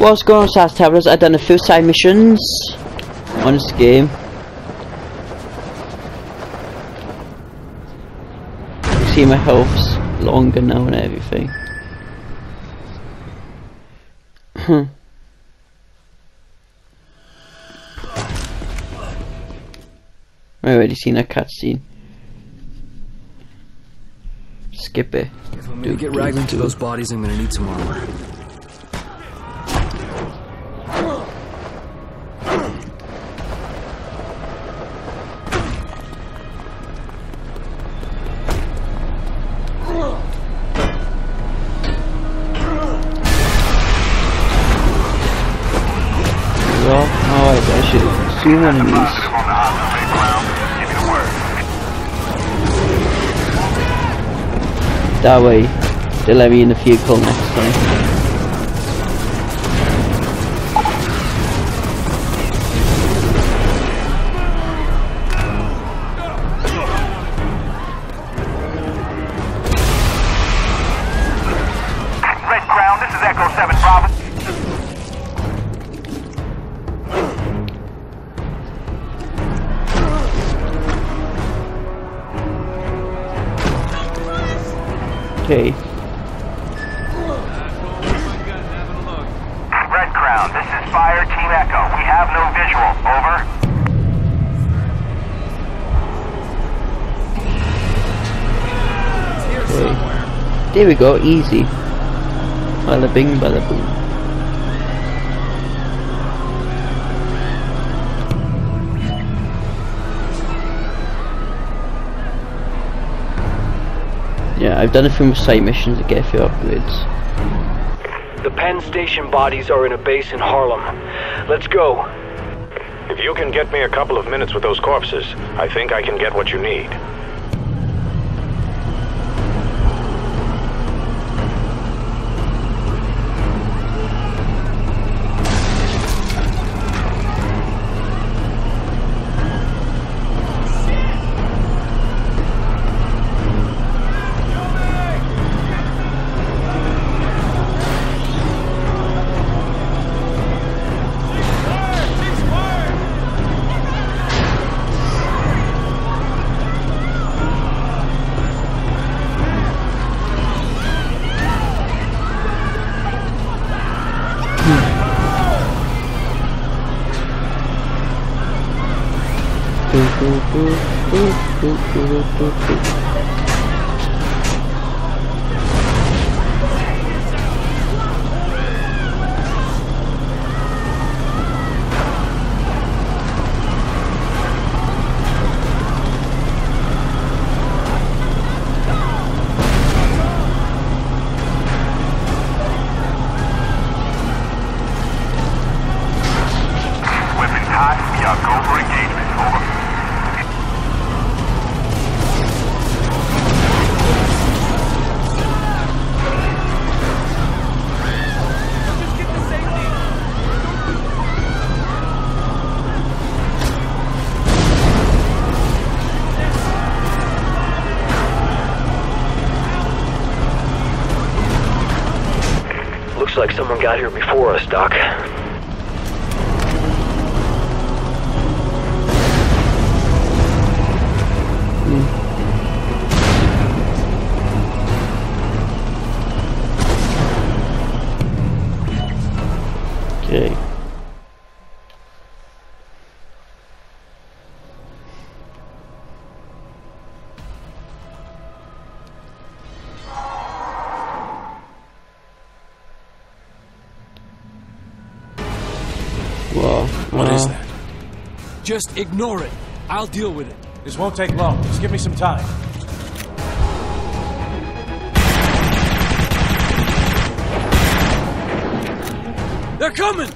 What's going on, Sas Travellers? I've done a few side missions on this game. See my health's longer now and everything. Hmm. I already seen a cutscene. Skip it. If I'm gonna get Ragland to those bodies, I'm gonna need some armor. Of these. That way, they'll let me in the vehicle next time. There we go, easy. Bada bing, bada boom. Yeah, I've done a few site missions to get a few upgrades. The Penn Station bodies are in a base in Harlem. Let's go. If you can get me a couple of minutes with those corpses, I think I can get what you need. tú, tú, tú, tú, tú. Like someone got here before us, Doc. Just ignore it. I'll deal with it. This won't take long. Just give me some time. They're coming!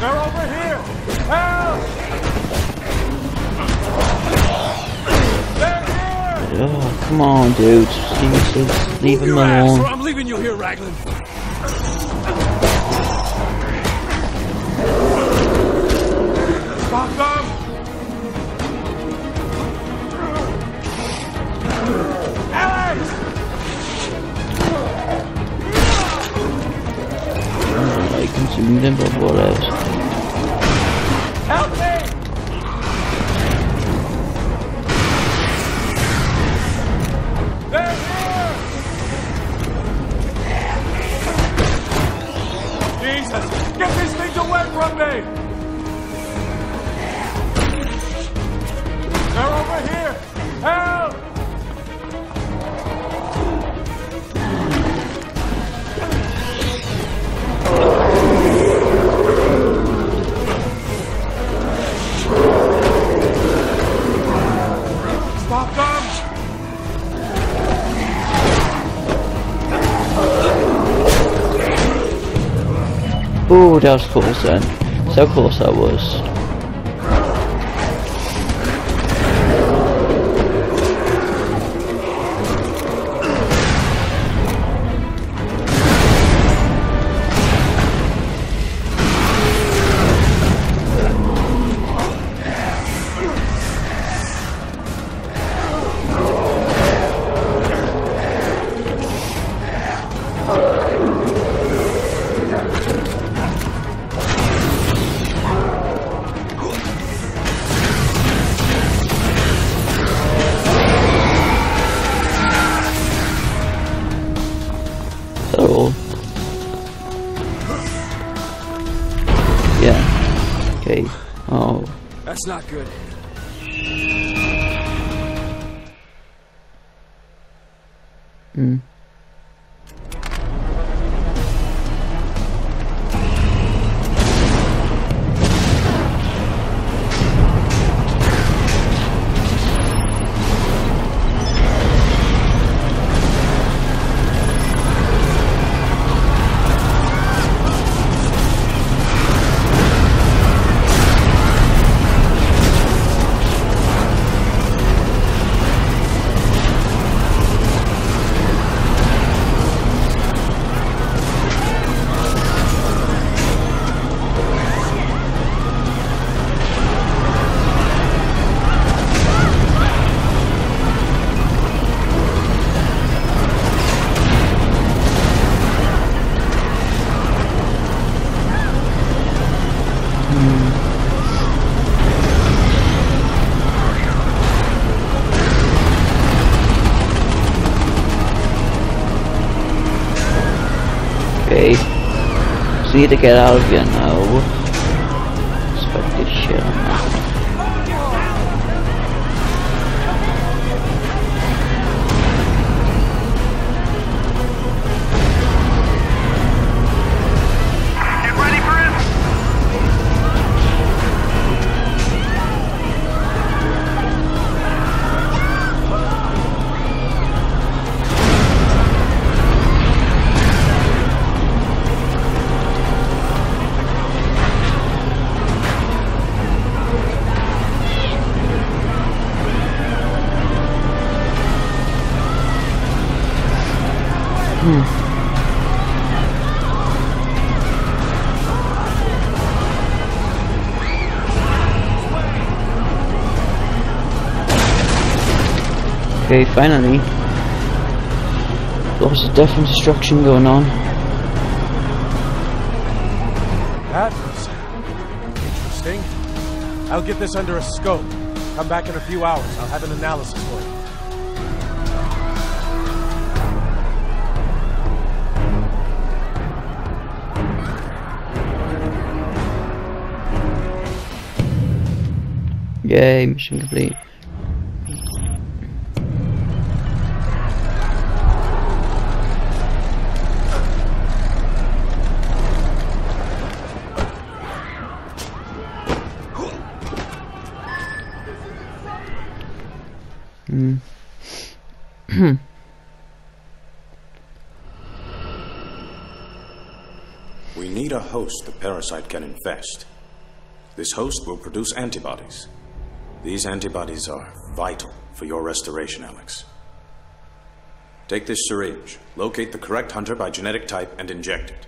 They're over here! Help! They're here! Oh, come on, dude. Jesus, leave him your ass, or alone. I'm leaving you here, Ragland. Stop them! Alex! I consumed him, but what else? Was close then. So close that was. Okay. Oh. That's not good. Hmm. Need to get out of here now. Okay, finally. Lots of death and destruction going on. That was interesting. I'll get this under a scope. Come back in a few hours. I'll have an analysis for you. Yay, mission complete. We need a host the parasite can infest. This host will produce antibodies. These antibodies are vital for your restoration, Alex. Take this syringe, locate the correct hunter by genetic type, and inject it.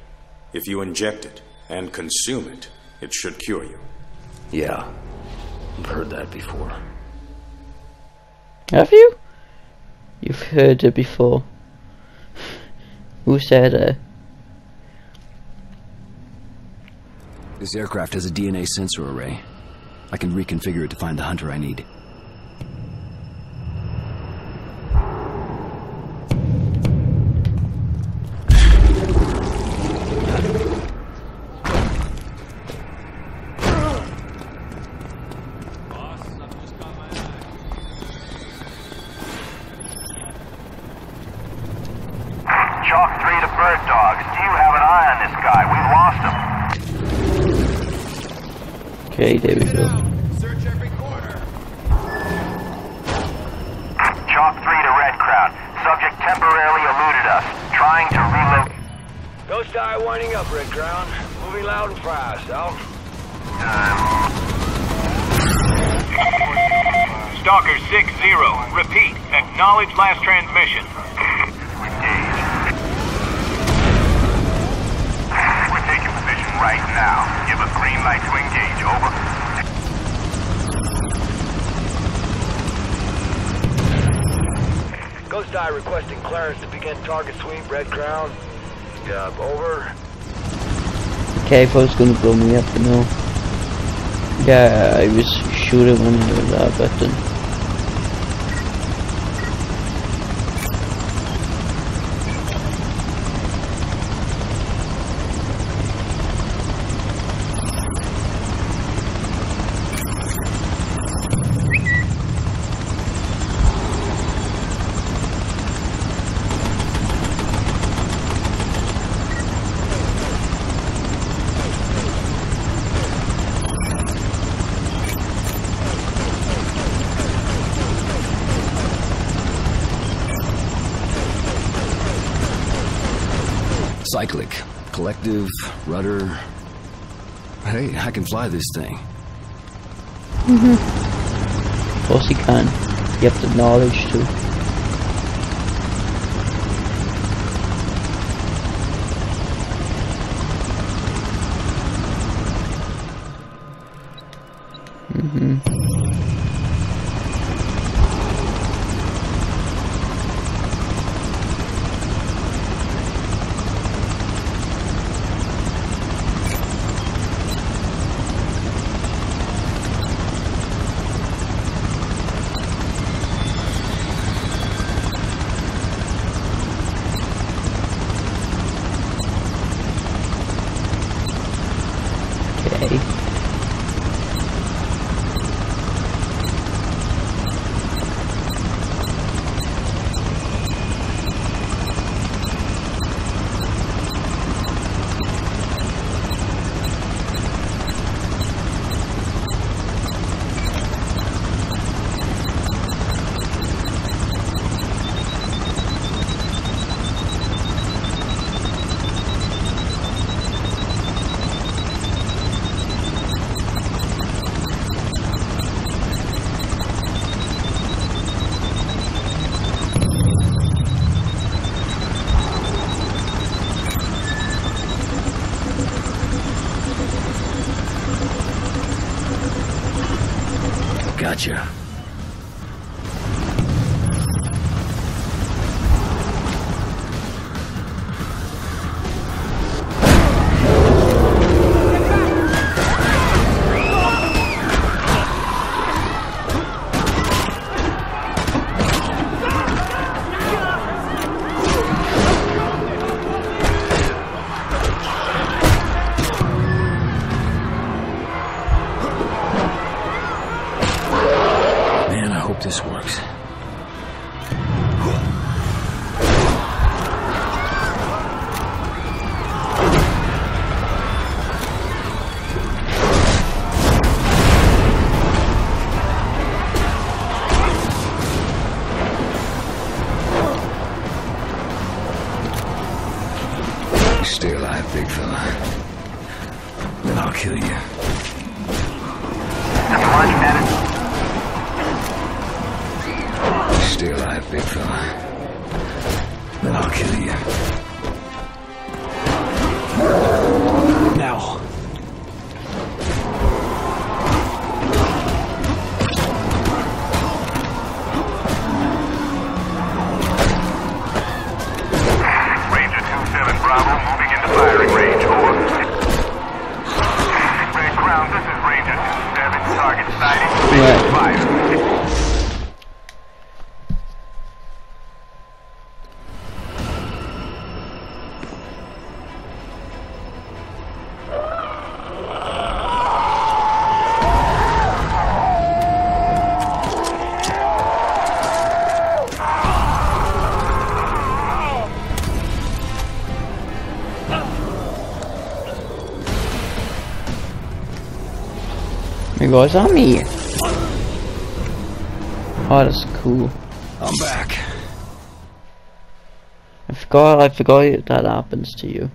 If you inject it and consume it, it should cure you. Yeah. I've heard that before. Have you? You've heard it before. Who said it? This aircraft has a DNA sensor array. I can reconfigure it to find the hunter I need. Okay, there we go. Chalk 3 to Red Crown. Subject temporarily eluded us. Trying to relocate. Ghost Eye winding up, Red Crown. Moving loud and fast, out. Stalker 6-0. Repeat. Acknowledge last transmission. Right now. Give us green light to engage. Over. Ghost Eye requesting clearance to begin target sweep, Red Crown. Yeah, over. Okay, if I was gonna blow me up, you know. Yeah, I was shooting when it was that uh, button. Cyclic, collective, rudder. Hey, I can fly this thing. Mm-hmm. Of course you can. You have the knowledge to. иначе. Stay alive, big fella. Then I'll kill you. Stay alive, big fella. Then I'll kill you. Now. Maybe was on me. Oh, that's cool. I'm back. I forgot. I forgot that happens to you.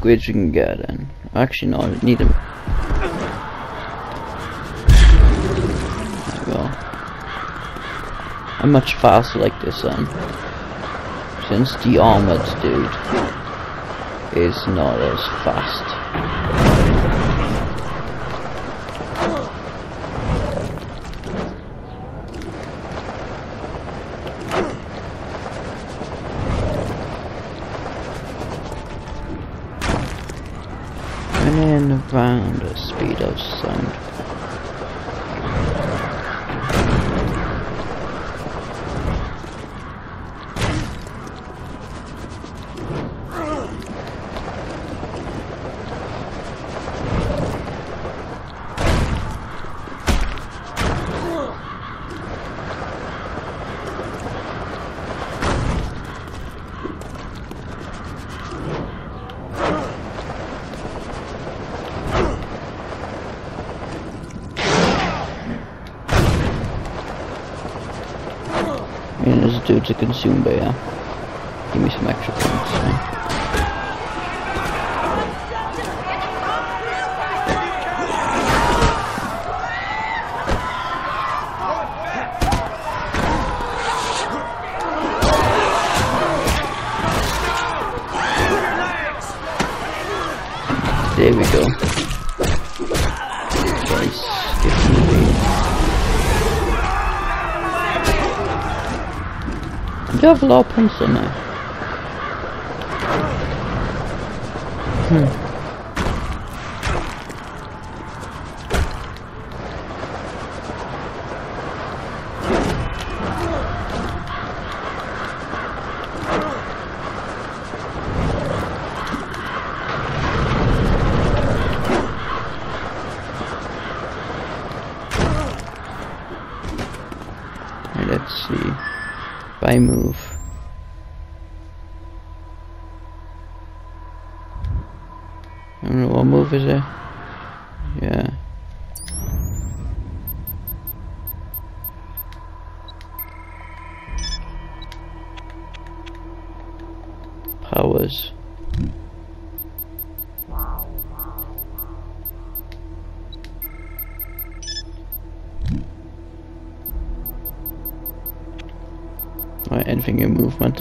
Upgrades we can get then. Actually, no, I need them. There we go. I'm much faster like this then. Since the armored dude is not as fast. And then around the speed of sound. And there's a dude to consume, but yeah. Give me some extra points. yeah. There we go. Do have a lot of points in there? Hmm. Let's see. By move. I don't know what move is it.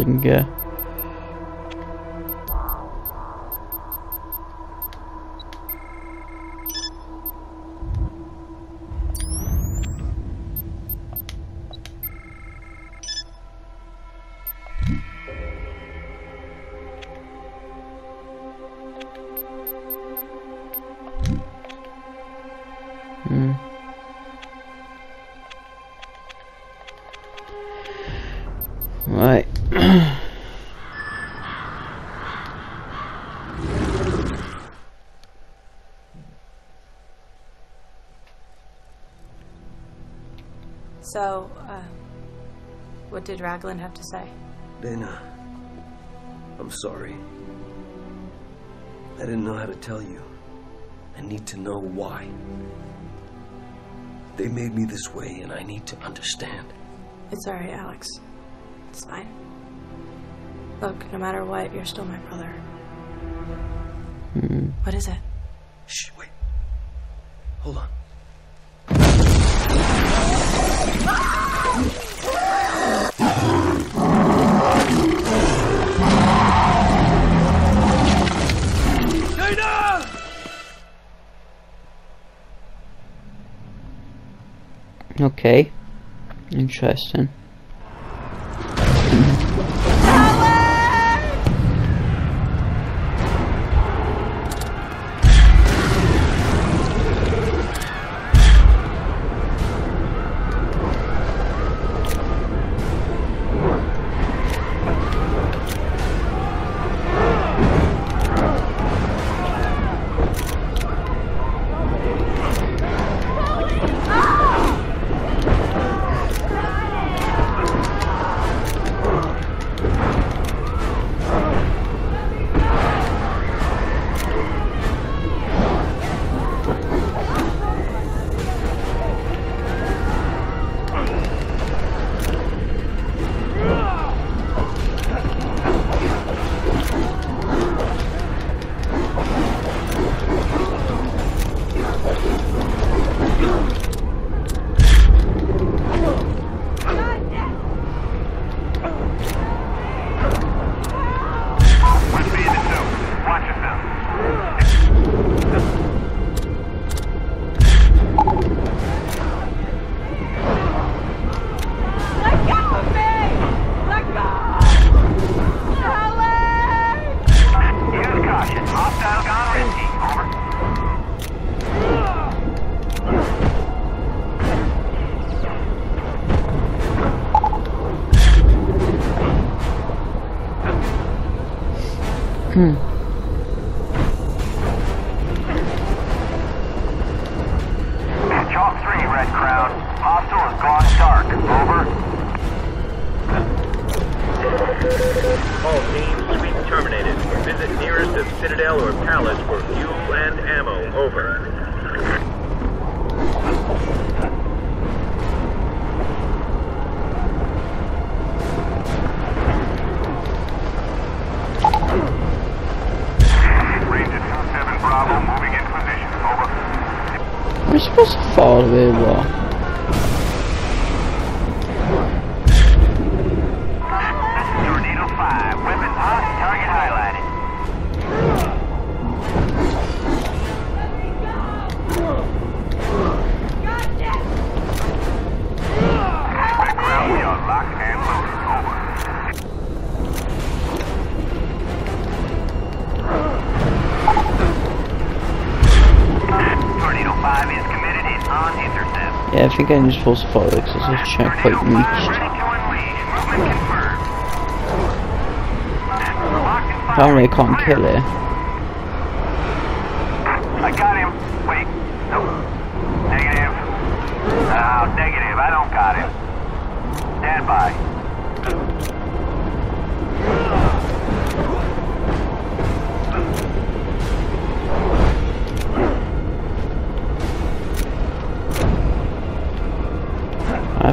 Can get. Hmm. Right. So, uh, what did Ragland have to say? Dana, I'm sorry. I didn't know how to tell you. I need to know why. They made me this way, and I need to understand. It's alright, Alex. It's fine. Look, no matter what, you're still my brother. What is it? Shh, wait. Hold on. Okay. Interesting. Supposed to follow think I'm just supposed to follow it because a checkpoint reached. Apparently I can't kill it. I got him. Wait. Nope. Negative. Oh, negative. I don't got him. Stand by.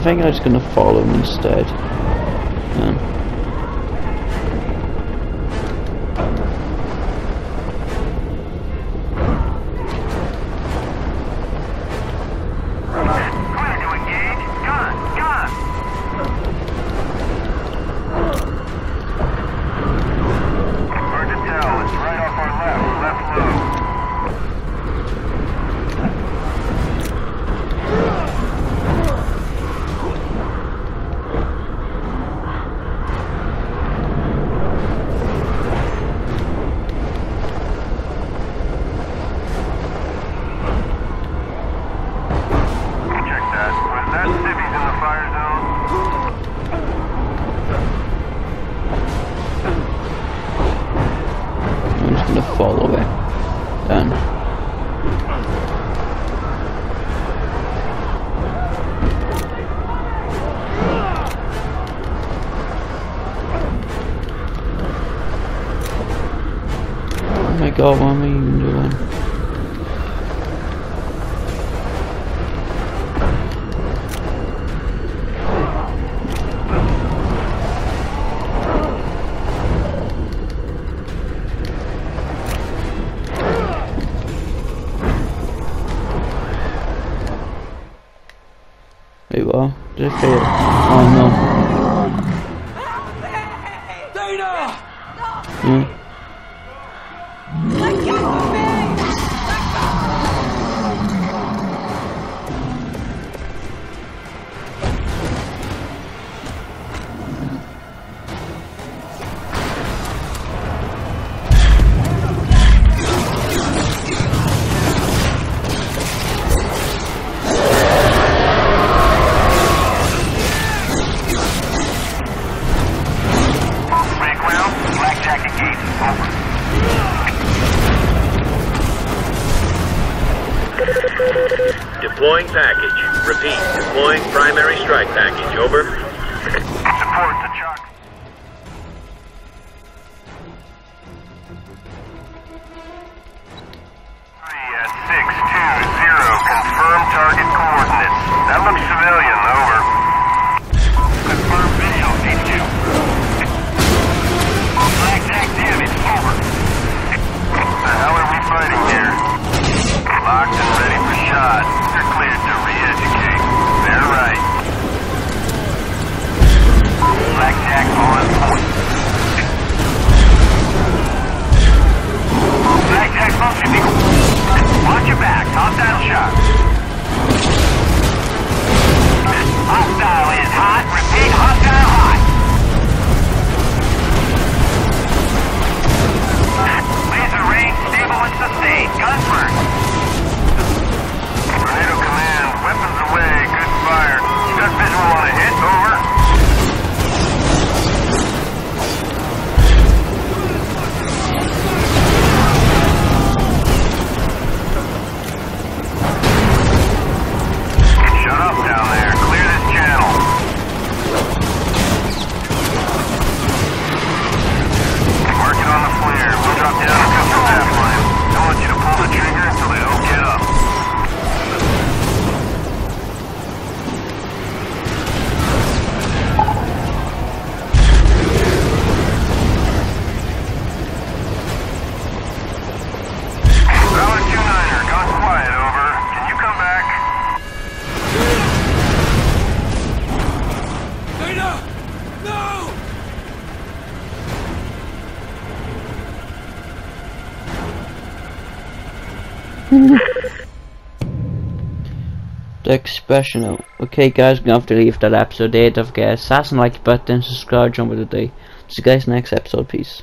Think I'm just gonna follow him instead. Watch your back. Hostile shot. Hostile is hot. Repeat, hot. Laser range stable and sustained. Gun first. Tornado command. Weapons away. Good fire. You got visual on a hit. Over. Flare. We'll drop down a custom path The expression. Okay, guys, gonna have to leave that episode there. Don't forget, assassin like button, subscribe, jump with the day. See you guys next episode. Peace.